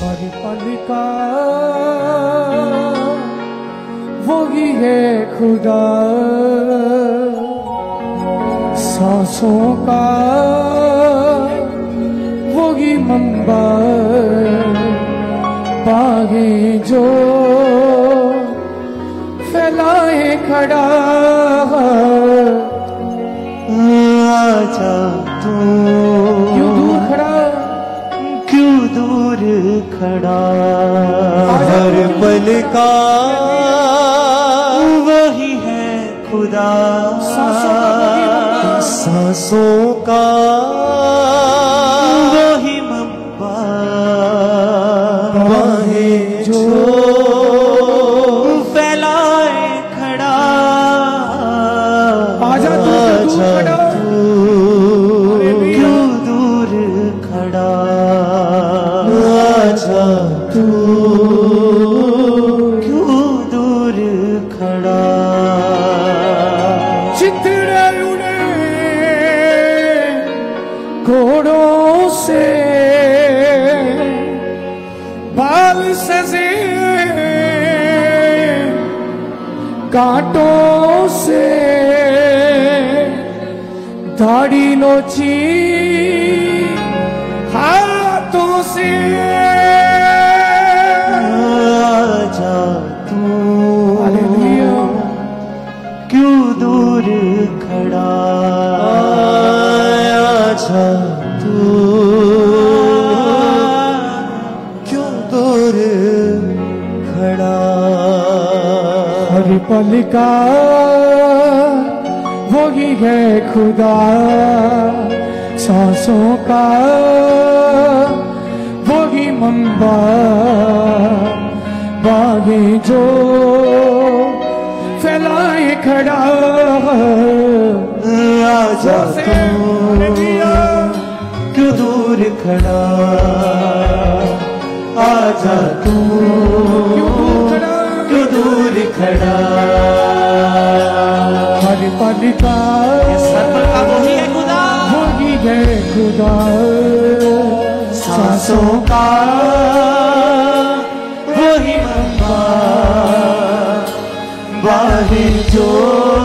پل پل وہی ہے خدا۔ سانسوں کا وہی ممبا باغیں جو فیلائے کھڑا۔ آ جا کھڑا ہر پل کا وہی ہے خدا سانسوں کا تو کیوں دور کھڑا؟ چتڑے اڑے گھوڑوں سے، بال سزے کانٹوں سے، داڑھی نوچی ہاتھوں سے۔ کا وہی ہے خدا۔ سانسوں کا وہی منبع۔ باغیں جو پھیلائے کھڑا آجا تو دور کھڑا۔ آجا تو ادھکار وہی ہے خدا وہی ہے خدا سانسوں کا وہی بابا باہر جو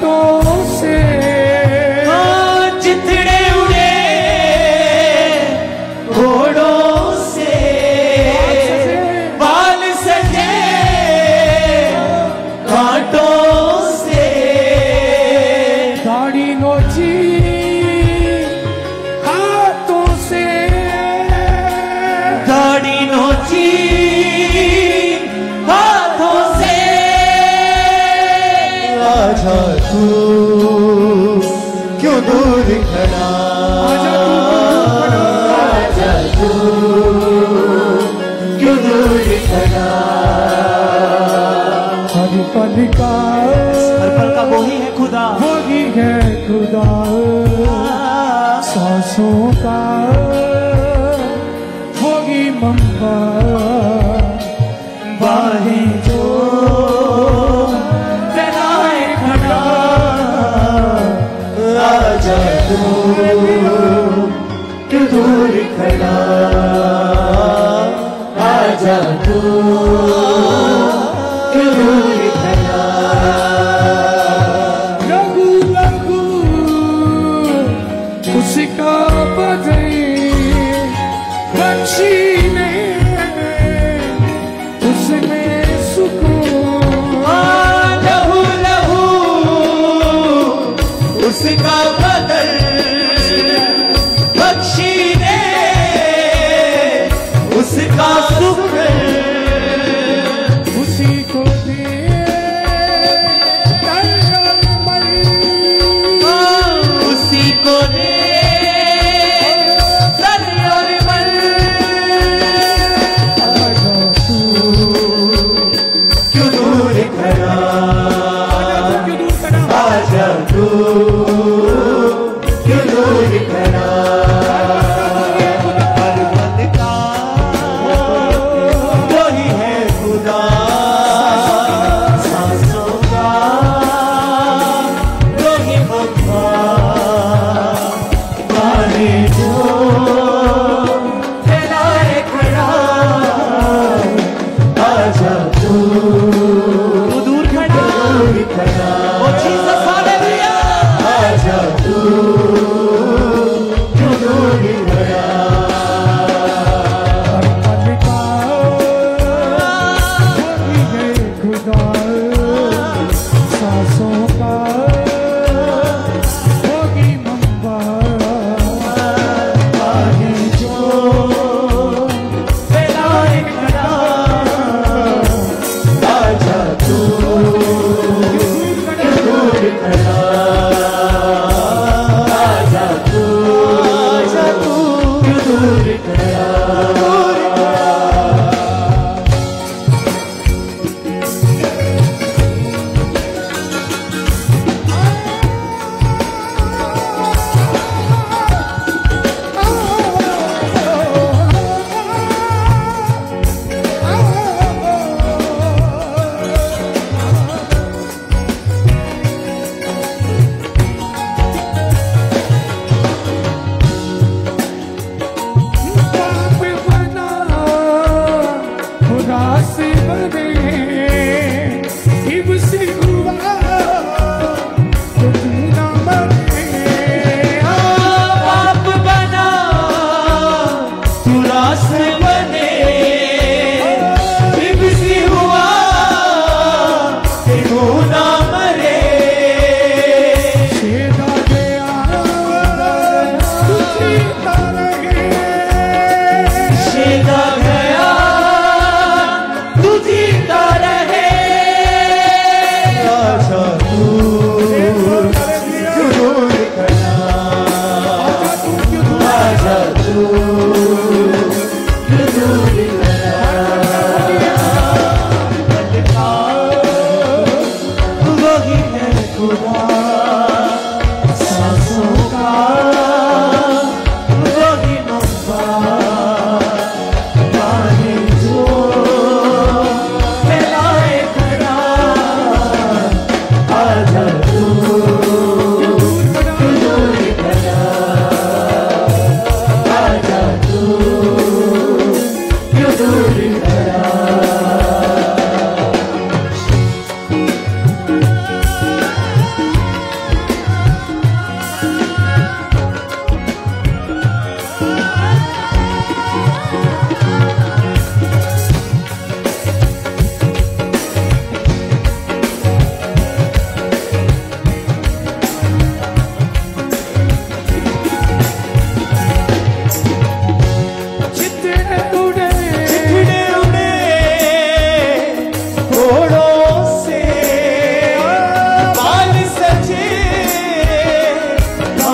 多。تھا تو کیوں دور کھڑا؟ پل کا ہر پل کا وہی ہے خدا۔ وہی ہے خدا۔ سانسوں کا وہی ممبر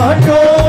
God.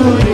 Hallelujah.